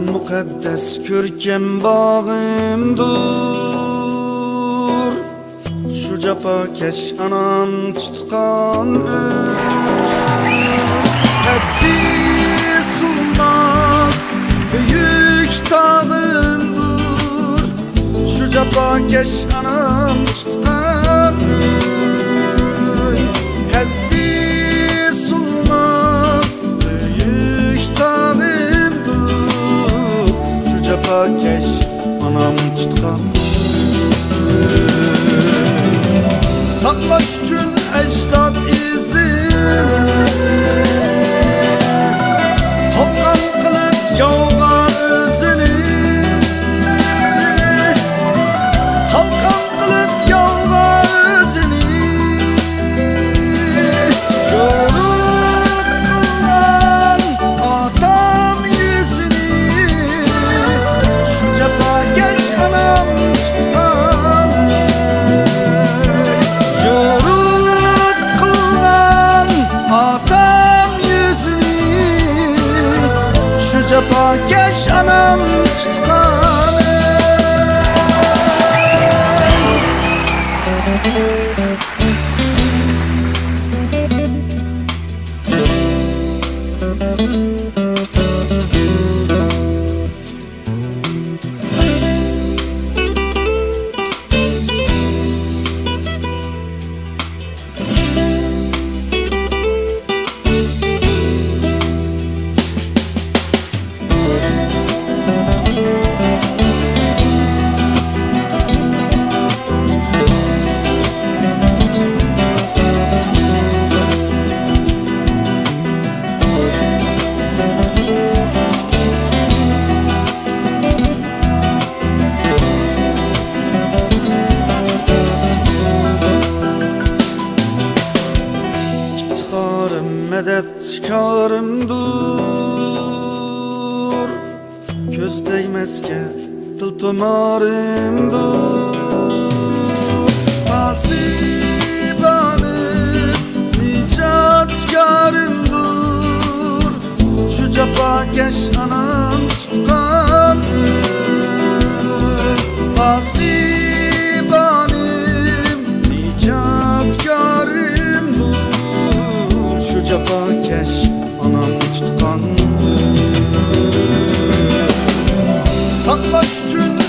ko'rkam bog'imdur shu jafokash anam tutqan qaddi suvmas buyuk tog'imdur shu jafokash anam tutqan jafokash anam tutqan Saklaş üçün ecdad anam tutkanı dil tomarımdır Asibanım nicatkarımdır Şu cefakeş anam tutkandır. Asibanım nicatkarımdır Şu cefakeş anam tutkandır. Saklaş üçün